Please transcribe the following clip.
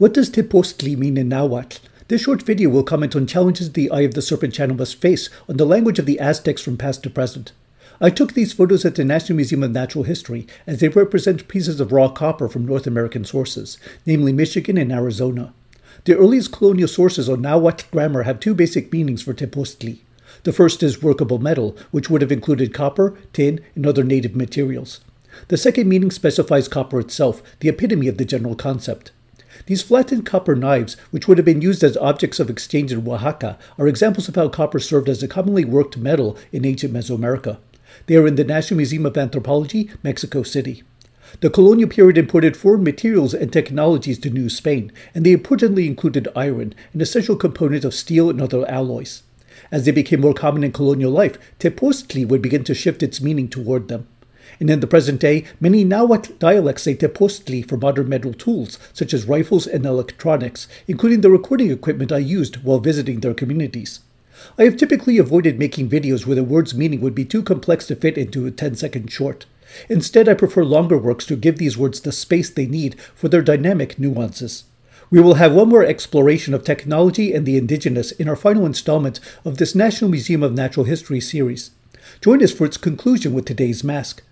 What does Tepoztli mean in Nahuatl? This short video will comment on challenges the Eye of the Serpent channel must face on the language of the Aztecs from past to present. I took these photos at the National Museum of Natural History as they represent pieces of raw copper from North American sources, namely Michigan and Arizona. The earliest colonial sources on Nahuatl grammar have two basic meanings for Tepoztli. The first is workable metal, which would have included copper, tin, and other native materials. The second meaning specifies copper itself, the epitome of the general concept. These flattened copper knives, which would have been used as objects of exchange in Oaxaca, are examples of how copper served as a commonly worked metal in ancient Mesoamerica. They are in the National Museum of Anthropology, Mexico City. The colonial period imported foreign materials and technologies to New Spain, and they importantly included iron, an essential component of steel and other alloys. As they became more common in colonial life, Tepoztli would begin to shift its meaning toward them and in the present day, many Nahuatl dialects say tepoztli for modern metal tools, such as rifles and electronics, including the recording equipment I used while visiting their communities. I have typically avoided making videos where the word's meaning would be too complex to fit into a 10 second short. Instead, I prefer longer works to give these words the space they need for their dynamic nuances. We will have one more exploration of technology and the indigenous in our final installment of this National Museum of Natural History series. Join us for its conclusion with today's mask.